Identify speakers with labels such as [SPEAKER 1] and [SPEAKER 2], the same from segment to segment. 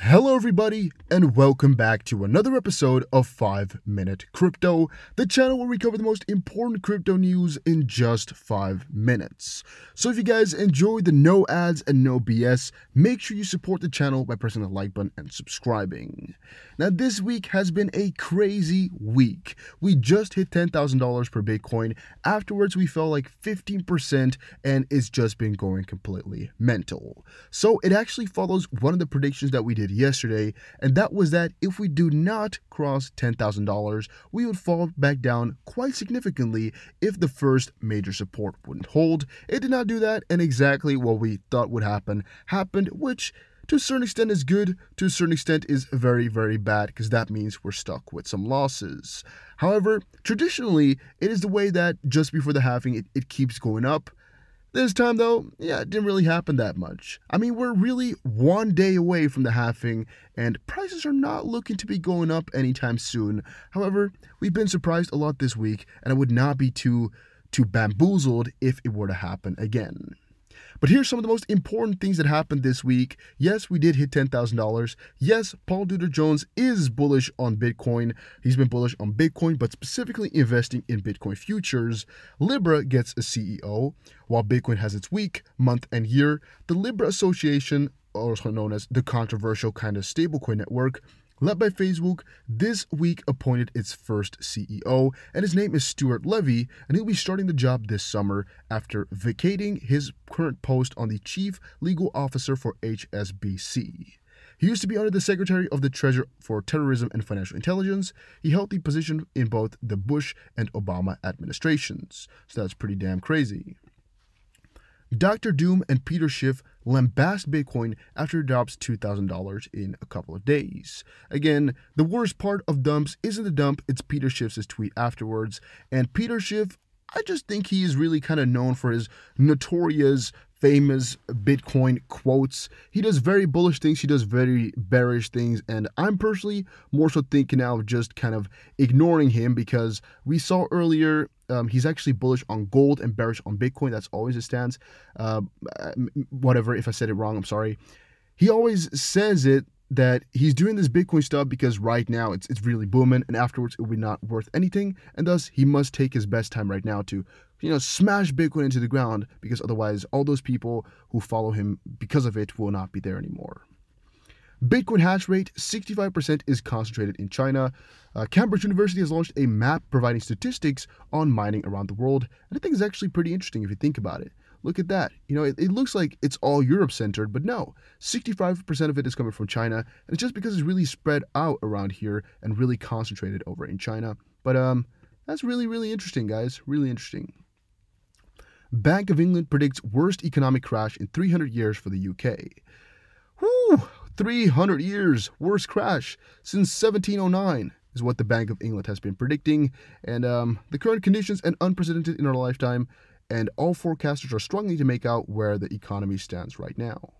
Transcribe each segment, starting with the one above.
[SPEAKER 1] Hello, everybody, and welcome back to another episode of 5 Minute Crypto, the channel where we cover the most important crypto news in just 5 minutes. So, if you guys enjoy the no ads and no BS, make sure you support the channel by pressing the like button and subscribing. Now, this week has been a crazy week. We just hit $10,000 per Bitcoin. Afterwards, we fell like 15%, and it's just been going completely mental. So, it actually follows one of the predictions that we did yesterday, and that was that if we do not cross $10,000, we would fall back down quite significantly if the first major support wouldn't hold. It did not do that, and exactly what we thought would happen happened, which to a certain extent is good, to a certain extent is very, very bad, because that means we're stuck with some losses. However, traditionally, it is the way that just before the halving, it, it keeps going up. This time, though, yeah, it didn't really happen that much. I mean, we're really one day away from the halving, and prices are not looking to be going up anytime soon. However, we've been surprised a lot this week, and I would not be too too bamboozled if it were to happen again. But here's some of the most important things that happened this week. Yes, we did hit $10,000. Yes, Paul Tudor Jones is bullish on Bitcoin. He's been bullish on Bitcoin, but specifically investing in Bitcoin futures. Libra gets a CEO. While Bitcoin has its week, month, and year, the Libra Association, also known as the controversial kind of stablecoin network, led by Facebook, this week appointed its first CEO, and his name is Stuart Levey, and he'll be starting the job this summer after vacating his current post on the Chief Legal Officer for HSBC. He used to be under the Secretary of the Treasury for Terrorism and Financial Intelligence. He held the position in both the Bush and Obama administrations. So that's pretty damn crazy. Dr. Doom and Peter Schiff lambast Bitcoin after it drops $2,000 in a couple of days. Again, the worst part of dumps isn't the dump, it's Peter Schiff's tweet afterwards. And Peter Schiff, I just think he is really kind of known for his notorious famous Bitcoin quotes. He does very bullish things, he does very bearish things, and I'm personally more so thinking now of just kind of ignoring him because we saw earlier um, he's actually bullish on gold and bearish on Bitcoin. That's always his stance. Uh, whatever, if I said it wrong, I'm sorry. He always says it that he's doing this Bitcoin stuff because right now it's it's really booming, and afterwards it will be not worth anything, and thus he must take his best time right now to, you know, smash Bitcoin into the ground because otherwise all those people who follow him because of it will not be there anymore. Bitcoin hash rate, 65% is concentrated in China. Uh, Cambridge University has launched a map providing statistics on mining around the world. And I think it's actually pretty interesting if you think about it. Look at that. You know, it, it looks like it's all Europe centered, but no. 65% of it is coming from China. And it's just because it's really spread out around here and really concentrated over in China. But um, that's really, really interesting, guys. Really interesting. Bank of England predicts worst economic crash in 300 years for the UK. Whew, 300 years, worst crash since 1709 is what the Bank of England has been predicting. And um, the current conditions and unprecedented in our lifetime, and all forecasters are struggling to make out where the economy stands right now.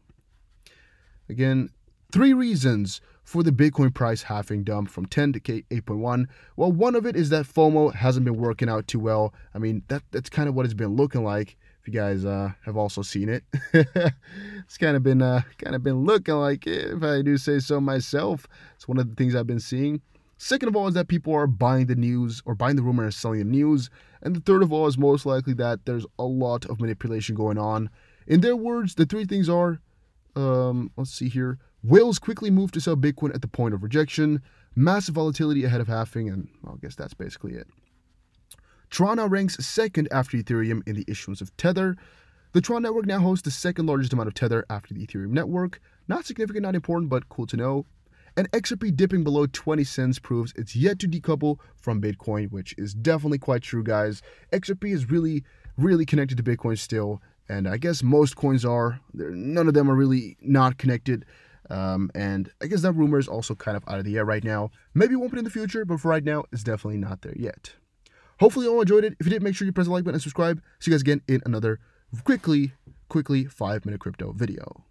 [SPEAKER 1] Again, three reasons for the Bitcoin price halving dump from 10 to 8.1. Well, one of it is that FOMO hasn't been working out too well. I mean, that that's kind of what it's been looking like if you guys uh, have also seen it. it's kind of been uh, kind of been looking like it, if I do say so myself. It's one of the things I've been seeing. Second of all is that people are buying the news or buying the rumor and selling the news. And the third of all is most likely that there's a lot of manipulation going on. In their words, the three things are, um, let's see here, whales quickly move to sell Bitcoin at the point of rejection, massive volatility ahead of halving, and well, I guess that's basically it. Tron now ranks second after Ethereum in the issuance of Tether. The Tron network now hosts the second largest amount of Tether after the Ethereum network. Not significant, not important, but cool to know. And XRP dipping below 20 cents proves it's yet to decouple from Bitcoin, which is definitely quite true, guys. XRP is really, really connected to Bitcoin still, and I guess most coins are. None of them are really not connected. Um, and I guess that rumor is also kind of out of the air right now. Maybe it won't be in the future, but for right now, it's definitely not there yet. Hopefully you all enjoyed it. If you did, make sure you press the like button and subscribe. See you guys again in another quickly, quickly five minute crypto video.